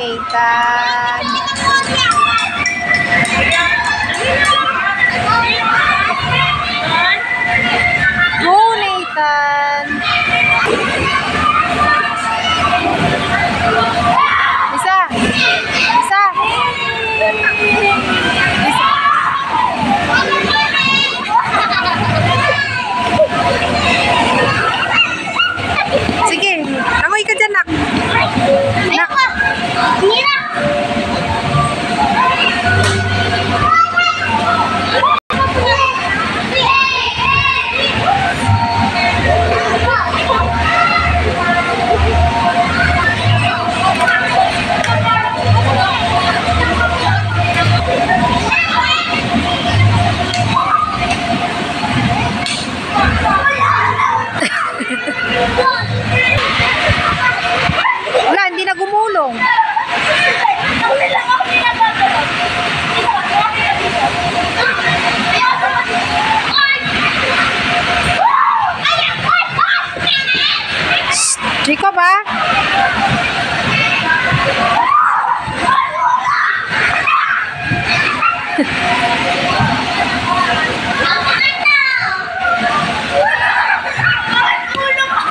Nathan. Go, Nathan. Isa. Isa. Isa. Sige, langoy ka dyan, nak. Nak. 你呢？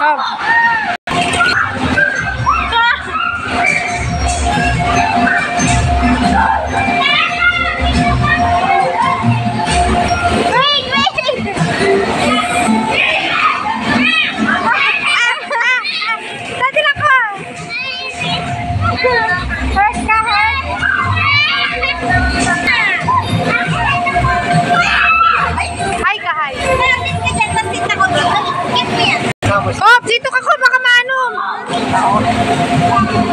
Oh.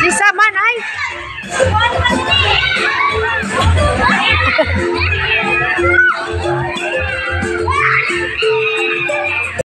Bisa mana?